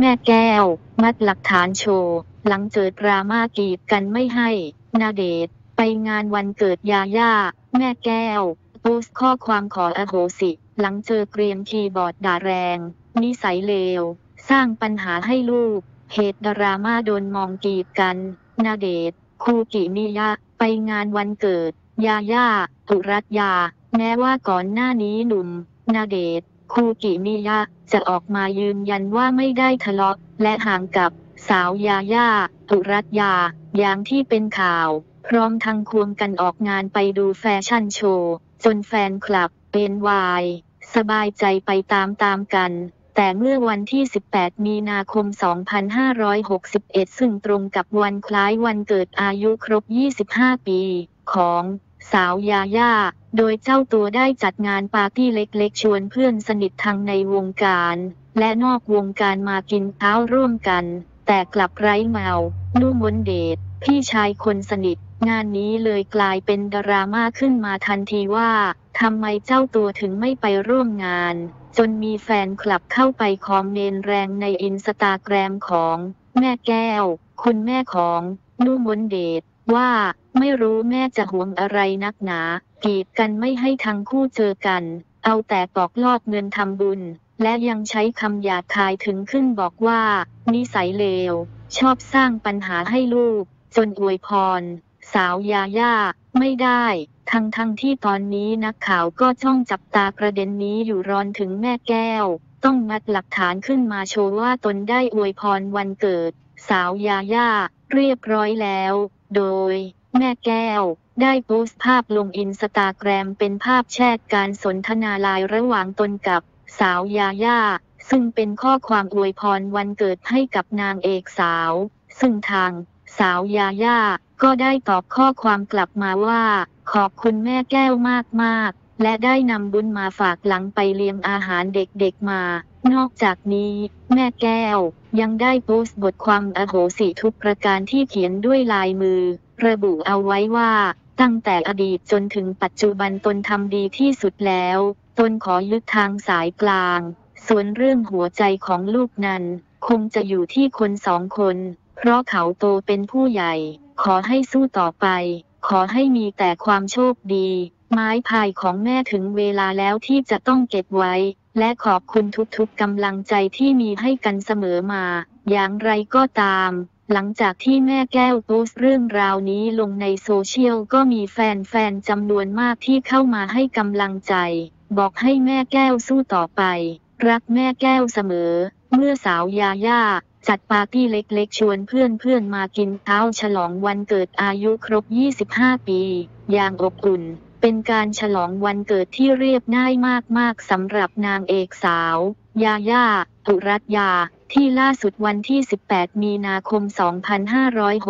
แม่แก้ว มัดหลักฐานโชว์ หลังเจอดราม่ากีดกันไม่ให้ นาเดชไปงานวันเกิดยาย่า แม่แก้วโพสข้อความขออโหสิ หลังเจอเกรียมคีย์บอร์ดด่าแรง นิสัยเลว สร้างปัญหาให้ลูก เหตุดราม่าโดนมองกีดกัน นาเดชคูกิมิยะ ไปงานวันเกิด ยาย่าอุรัตยา แม้ว่าก่อนหน้านี้หนุ่ม นาเดช คูกิมิยะจะออกมายืนยันว่าไม่ได้ทะเลาะและห่างกับสาวยาย่าอุรัตยา อย่างที่เป็นข่าว พร้อมทั้งควงกันออกงานไปดูแฟชั่นโชว์ จนแฟนคลับเป็นวาย สบายใจไปตามตามๆกัน แต่เมื่อวันที่ 18 มีนาคม 2561 ซึ่งตรงกับวันคล้ายวันเกิดอายุครบ 25 ปี ของ สาวญาญ่า โดยเจ้าตัวได้จัดงานปาร์ตี้เล็กๆ ชวนเพื่อนสนิททั้งในวงการ และนอกวงการมากินข้าวร่วมกัน แต่กลับไร้เงาหนุ่มณเดชน์พี่ชายคนสนิท งานนี้เลยกลายเป็นดราม่าขึ้นมาทันทีว่าทำไมเจ้าตัวถึงไม่ไปร่วมงาน จนมีแฟนคลับเข้าไปคอมเมนต์แรงในอินสตาแกรมของ แม่แก้ว คุณแม่ของนุ่มวนเดชว่า ไม่รู้แม่จะห่วงอะไรนักหนากีดกันไม่ให้ทั้งคู่เจอกัน เอาแต่ปอกลอดเงินทำบุญ และยังใช้คำหยาบคายถึงขึ้นบอกว่า นิสัยเลว ชอบสร้างปัญหาให้ลูก จนอวยพร สาวยาย่าไม่ได้ ทั้งทั้งที่ตอนนี้นักข่าวก็จ้องจับตาประเด็นนี้อยู่รอนถึงแม่แก้ว ต้องมัดหลักฐานขึ้นมาโชว์ว่าตนได้อวยพรวันเกิด สาวยาย่า เรียบร้อยแล้ว โดย แม่แก้ว ได้โพสต์ภาพลงอินสตาแกรมเป็นภาพแชทการสนทนาลน์ระหว่างตนกับสาวยาย่า ซึ่งเป็นข้อความอวยพรวันเกิดให้กับนางเอกสาว ซึ่งทาง สาวยาย่า ก็ได้ตอบข้อความกลับมาว่า ขอบคุณแม่แก้วมากๆ และได้นำบุญมาฝากหลังไปเลี้ยงอาหารเด็กๆมา นอกจากนี้ แม่แก้ว ยังได้โพสต์บทความอโหสิทุกประการที่เขียนด้วยลายมือ ระบุเอาไว้ว่า ตั้งแต่อดีตจนถึงปัจจุบันตนทำดีที่สุดแล้ว ตนขอยึดทางสายกลาง ส่วนเรื่องหัวใจของลูกนั้น คงจะอยู่ที่คนสองคน เพราะเขาโตเป็นผู้ใหญ่ ขอให้สู้ต่อไป ขอให้มีแต่ความโชคดี ไม้พายของแม่ถึงเวลาแล้วที่จะต้องเก็บไว้ และขอบคุณทุกๆกำลังใจที่มีให้กันเสมอมา อย่างไรก็ตาม หลังจากที่แม่แก้วโพสต์เรื่องราวนี้ลงในโซเชียลก็มีแฟนๆจำนวนมากที่เข้ามาให้กำลังใจ บอกให้แม่แก้วสู้ต่อไป รักแม่แก้วเสมอ เมื่อสาวยาย่าจัดปาร์ตี้เล็กๆ ชวนเพื่อนๆมากินข้าวฉลองวันเกิดอายุครบ 25 ปี อย่างอบอุ่น เป็นการฉลองวันเกิดที่เรียบง่ายมากๆสำหรับนางเอกสาว ยาย่าอุรัตยา ที่ล่าสุดวันที่ 18 มีนาคม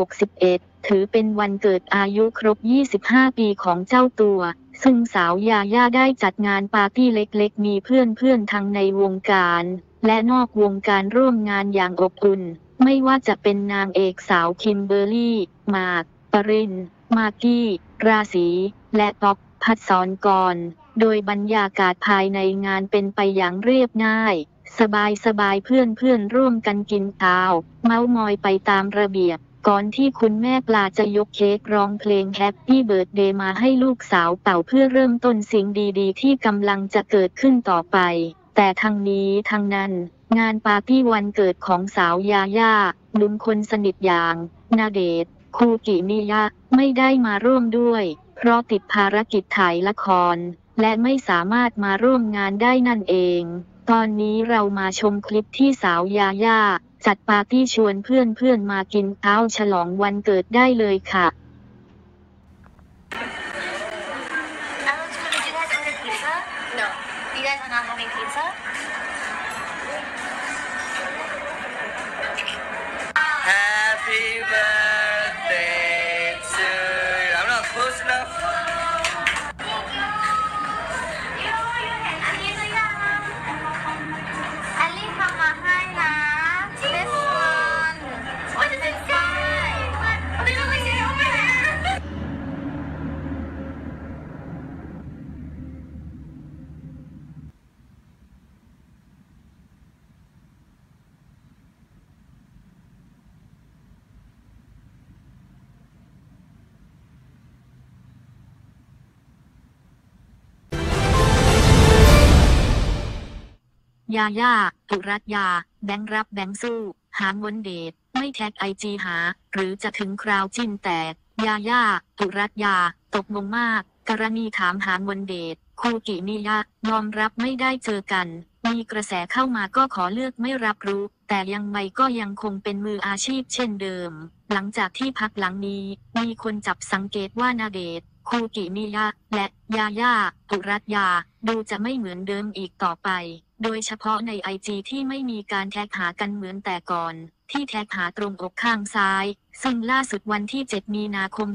2561 ถือเป็นวันเกิดอายุครบ 25 ปีของเจ้าตัว ซึ่งสาวยาย่าได้จัดงานปาร์ตี้เล็กๆ มีเพื่อนๆทั้งในวงการ และนอกวงการร่วมงานอย่างอบอุ่น ไม่ว่าจะเป็นนางเอกสาวคิมเบอร์ลี่ หมากปริญแมกกี้ ราศี และป๊อกภัสสรกรณ์ โดยบรรยากาศภายในงานเป็นไปอย่างเรียบง่าย สบายสบายเพื่อนเพื่อนๆร่วมกันกินข้าว เมาท์มอยไปตามระเบียบ ก่อนที่คุณแม่ปลาจะยกเค้กร้องเพลงแฮปปี้เบิร์ดเดย์มาให้ลูกสาวเป่าเพื่อเริ่มต้นสิ่งดีๆ ที่กำลังจะเกิดขึ้นต่อไป แต่ทั้งนี้ทั้งนั้น งานปาร์ตี้วันเกิดของสาวยาย่าหนุ่มคนสนิทอย่างนาเดชคูกิมิยะไม่ได้มาร่วมด้วย เพราะติดภารกิจถ่ายละคร และไม่สามารถมาร่วมงานได้นั่นเอง ตอนนี้เรามาชมคลิปที่สาวยาย่าจัดปาร์ตี้ชวนเพื่อนเพื่อนๆมากินข้าวฉลองวันเกิดได้เลยค่ะ ยาย่าตุรัตยา แบงค์รับแบงค์สู้ หางวนเดทไม่แท็กไอจีหา หรือจะถึงคราวจิ้นแตก ยาย่าตุรัตยา ตกงงมาก กรณีถามหางวนเดทคูกิมิยะยอมรับไม่ได้เจอกัน มีกระแสเข้ามาก็ขอเลือกไม่รับรู้ แต่ยังไงก็ยังคงเป็นมืออาชีพเช่นเดิม หลังจากที่พักหลังนี้ มีคนจับสังเกตว่านาเดชคูกิมิยะและยาย่าตุรัตยา ดูจะไม่เหมือนเดิมอีกต่อไป โดยเฉพาะในไอจีที่ไม่มีการแท็กหากันเหมือนแต่ก่อน ที่แท็กหาตรงอกข้างซ้าย ซึ่งล่าสุดวันที่ 7 มีนาคม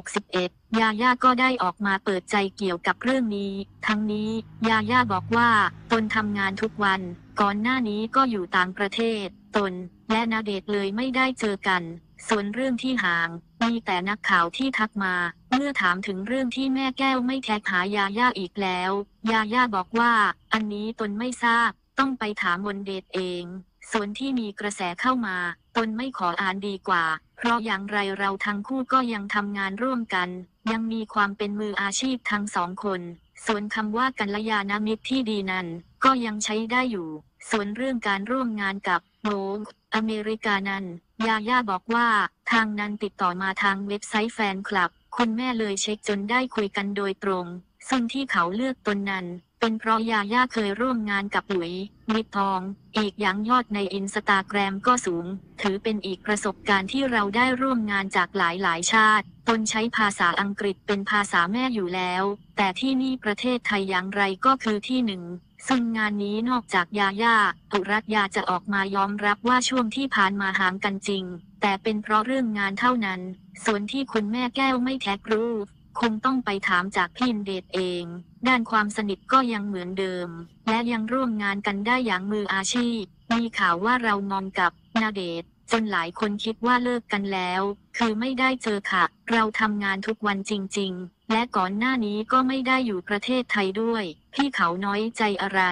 2561 ยาย่าก็ได้ออกมาเปิดใจเกี่ยวกับเรื่องนี้ ทั้งนี้ ยาย่าบอกว่า ตนทำงานทุกวัน ก่อนหน้านี้ก็อยู่ต่างประเทศ ตน และนาเดชเลยไม่ได้เจอกัน ส่วนเรื่องที่ห่าง มีแต่นักข่าวที่ทักมา เมื่อถามถึงเรื่องที่แม่แก้วไม่แท็กหายาย่าอีกแล้ว ยาย่าบอกว่า อันนี้ตนไม่ทราบ ต้องไปถามมนเดชเอง ส่วนที่มีกระแสเข้ามา ตนไม่ขออ่านดีกว่า เพราะอย่างไรเราทั้งคู่ก็ยังทำงานร่วมกัน ยังมีความเป็นมืออาชีพทั้งสองคน ส่วนคำว่ากัลยาณมิตรที่ดีนั้น ก็ยังใช้ได้อยู่ ส่วนเรื่องการร่วมงานกับ Vogue อเมริกานั้นญาญ่าบอกว่า ทางนั้นติดต่อมาทางเว็บไซต์แฟนคลับ คุณแม่เลยเช็คจนได้คุยกันโดยตรง ซึ่งที่เขาเลือกตนนั้น เป็นเพราะญาญ่าเคยร่วมงานกับ Louis Vuitton อีกอย่างยอดในอินสตาแกรมก็สูง ถือเป็นอีกประสบการณ์ที่เราได้ร่วมงานจากหลายหลายชาติ ตนใช้ภาษาอังกฤษเป็นภาษาแม่อยู่แล้ว แต่ที่นี่ประเทศไทยอย่างไรก็คือที่หนึ่งซึ่งงานนี้นอกจากยาย่าตุรัตยาจะออกมายอมรับว่าช่วงที่ผ่านมาห่างกันจริง แต่เป็นเพราะเรื่องงานเท่านั้น ส่วนที่คุณแม่แก้วไม่แท็กรูปคงต้องไปถามจากพี่เดชเอง ด้านความสนิทก็ยังเหมือนเดิม และยังร่วมงานกันได้อย่างมืออาชีพ มีข่าวว่าเรางอนกับนาเดชจนหลายคนคิดว่าเลิกกันแล้ว คือไม่ได้เจอค่ะ เราทำงานทุกวันจริง ๆ และก่อนหน้านี้ก็ไม่ได้อยู่ประเทศไทยด้วย พี่เขาน้อยใจอะไร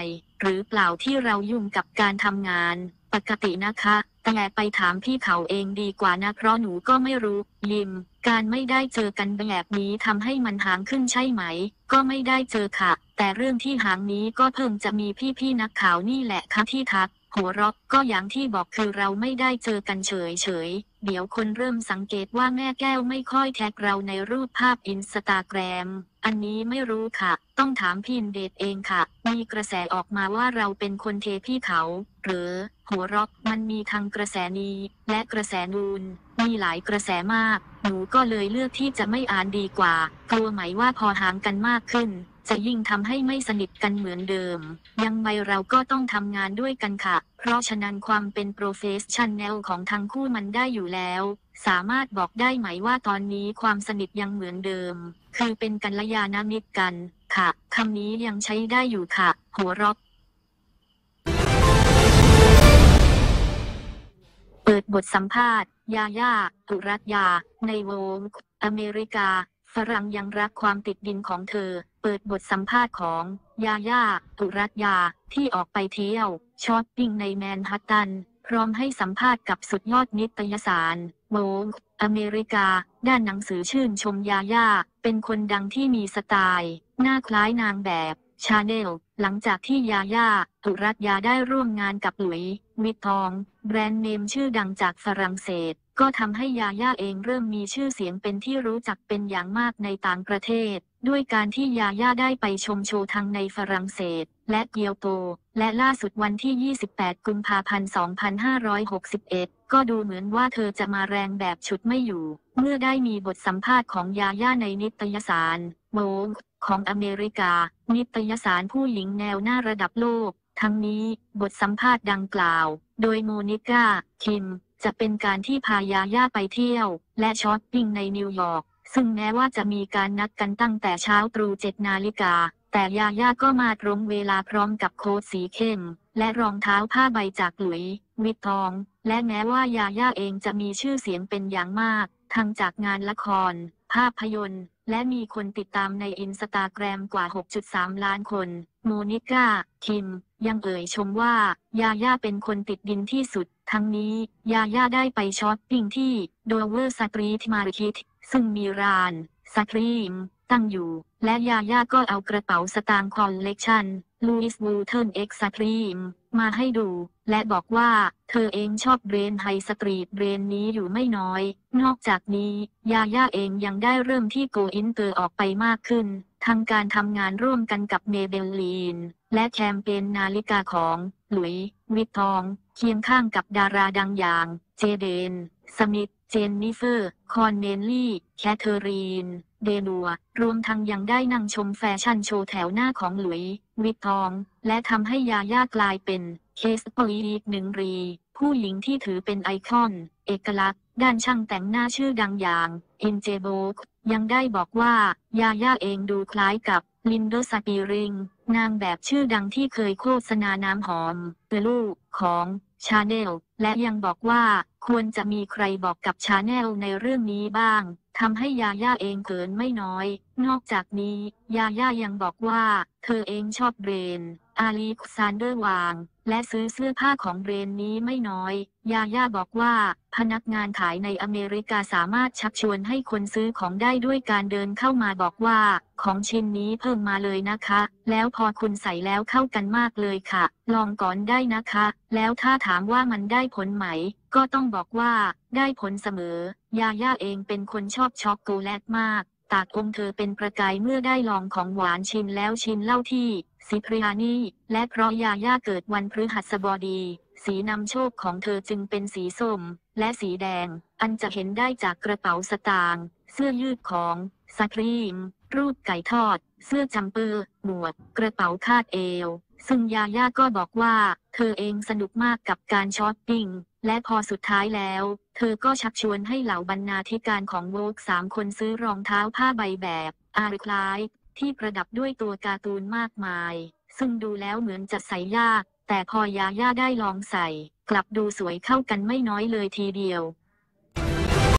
หรือเปล่าที่เรายุ่งกับการทำงาน ปกตินะคะ แต่ไปถามพี่เขาเองดีกว่านะเพราะหนูก็ไม่รู้ ยิม การไม่ได้เจอกันแบบนี้ทำให้มันหางขึ้นใช่ไหม ก็ไม่ได้เจอค่ะ แต่เรื่องที่หางนี้ก็เพิ่งจะมีพี่ๆนักข่าวนี่แหละค่ะที่ทักหัวรอกก็อย่างที่บอกคือเราไม่ได้เจอกันเฉยเฉยๆเดี๋ยวคนเริ่มสังเกตว่าแม่แก้วไม่ค่อยแท็กเราในรูปภาพอินสตาแกรม อันนี้ไม่รู้ค่ะ ต้องถามพี่เดชเองค่ะ มีกระแสออกมาว่าเราเป็นคนเทพี่เขา หรือ หัวรอกมันมีทั้งกระแสนี้ และกระแสนูน มีหลายกระแสมาก หนูก็เลยเลือกที่จะไม่อ่านดีกว่า กลัวไหมว่าพอห่างกันมากขึ้น จะยิ่งทำให้ไม่สนิทกันเหมือนเดิม ยังไงเราก็ต้องทำงานด้วยกันค่ะ เพราะฉะนั้นความเป็นโปรเฟสชันแนลของทั้งคู่มันได้อยู่แล้ว สามารถบอกได้ไหมว่าตอนนี้ความสนิทยังเหมือนเดิม คือเป็นกัลยาณมิตรกันค่ะคำนี้ยังใช้ได้อยู่ค่ะ หัวเรอก เปิดบทสัมภาษณ์ ยาย่าตุรัตยา ในวงอเมริกา ฝรั่งยังรักความติดดินของเธอ เปิดบทสัมภาษณ์ของ ยาย่าตุรัตยา ที่ออกไปเที่ยวช้อปปิ้งในแมนฮัตตัน พร้อมให้สัมภาษณ์กับสุดยอดนิตยสาร Vogue อเมริกา ด้านหนังสือชื่นชมญาญ่า เป็นคนดังที่มีสไตล์ หน้าคล้ายนางแบบชาแนลหลังจากที่ญาญ่าอุรัสยาได้ร่วมงานกับ Louis Vuitton แบรนด์เนมชื่อดังจากฝรั่งเศส ก็ทำให้ญาญ่าเองเริ่มมีชื่อเสียงเป็นที่รู้จักเป็นอย่างมากในต่างประเทศ ด้วยการที่ญาญ่าได้ไปชมโชว์ทั้งในฝรั่งเศส และเกียวโต และล่าสุดวันที่ 28 กุมภาพันธ์ 2561 ก็ดูเหมือนว่าเธอจะมาแรงแบบฉุดไม่อยู่ เมื่อได้มีบทสัมภาษณ์ของญาญ่าในนิตยสาร Vogue ของอเมริกา นิตยสารผู้หญิงแนวหน้าระดับโลก ทั้งนี้บทสัมภาษณ์ดังกล่าว โดยโมนิก้า คิม จะเป็นการที่พาญาญ่าไปเที่ยว และช้อปปิ้งในนิวยอร์ก ซึ่งแม้ว่าจะมีการนัดกันตั้งแต่เช้าตรู่เจ็ดนาฬิกา แต่ญาญ่าก็มาตรงเวลาพร้อมกับโค้ทสีเข้ม และรองเท้าผ้าใบจาก Louis Vuitton และแม้ว่าญาญ่าเองจะมีชื่อเสียงเป็นอย่างมาก ทั้งจากงานละคร ภาพยนตร์ และมีคนติดตามในอินสตาแกรมกว่า 6.3 ล้านคน โมนิก้า คิม ยังเอ่ยชมว่า ญาญ่าเป็นคนติดดินที่สุด ทั้งนี้ ญาญ่าได้ไปช้อปปิ้งที่ Dover Street Marketซึ่งมีร้าน Supreme ตั้งอยู่ และญาญ่าก็เอากระเป๋าสตางค์คอลเลกชัน Louis Vuitton x Supreme มาให้ดู และบอกว่าเธอเองชอบแบรนด์ high street แบรนด์นี้อยู่ไม่น้อย นอกจากนี้ญาญ่าเองยังได้เริ่มที่โกอินเตอร์ออกไปมากขึ้น ทั้งการทำงานร่วมกันกับ Maybelline และแคมเปญนาฬิกาของ หลุยส์วิตตอง เคียงข้างกับดาราดังอย่าง เจเดน สมิธเจนนิเฟอร์ คอนเนลลี่ แคทเธอรีน เดนัว รวมทั้งยังได้นั่งชมแฟชั่นโชว์แถวหน้าของหลุยส์ วิตอง และทำให้ยาย่ากลายเป็นเคสปลีอีกหนึ่งรี ผู้หญิงที่ถือเป็นไอคอน เอกลักษณ์ด้านช่างแต่งหน้าชื่อดังอย่างอินเจโบกยังได้บอกว่ายาย่าเองดูคล้ายกับลินโดอร์สปีริง นางแบบชื่อดังที่เคยโฆษณาน้ำหอมBleu ของชาแนลและยังบอกว่าควรจะมีใครบอกกับชาแนลในเรื่องนี้บ้าง ทำให้ญาญ่าเองเขินไม่น้อย นอกจากนี้ ญาญ่ายังบอกว่า เธอเองชอบแบรนด์ Alexander Wang และซื้อเสื้อผ้าของแบรนด์นี้ไม่น้อย ญาญ่าบอกว่า พนักงานขายในอเมริกาสามารถชักชวนให้คนซื้อของได้ด้วยการเดินเข้ามาบอกว่า ของชิ้นนี้เพิ่มมาเลยนะคะ แล้วพอคุณใส่แล้วเข้ากันมากเลยค่ะ ลองก่อนได้นะคะ แล้วถ้าถามว่ามันได้ผลไหม ก็ต้องบอกว่าได้ผลเสมอ ยาย่าเองเป็นคนชอบช็อกโกแลตมาก ตากอมเธอเป็นประกายเมื่อได้ลองของหวานชิมแล้วชิมเล่าที่ ซิพริอานีและเพราะยาย่าเกิดวันพฤหัสบดี สีนำโชคของเธอจึงเป็นสีส้ม และสีแดง อันจะเห็นได้จากกระเป๋าสตางค์เสื้อยืดของ Supreme รูปไก่ทอด เสื้อจัมเปอร์หมวก กระเป๋าคาดเอว ซึ่งญาญ่าก็บอกว่า เธอเองสนุกมากกับการช้อปปิ้ง และพอสุดท้ายแล้ว เธอก็ชักชวนให้เหล่าบรรณาธิการของ Vogue สามคนซื้อรองเท้าผ้าใบแบบ Archlight ที่ประดับด้วยตัวการ์ตูนมากมาย ซึ่งดูแล้วเหมือนจะใส่ยาก แต่พอญาญ่าได้ลองใส่ กลับดูสวยเข้ากันไม่น้อยเลยทีเดียว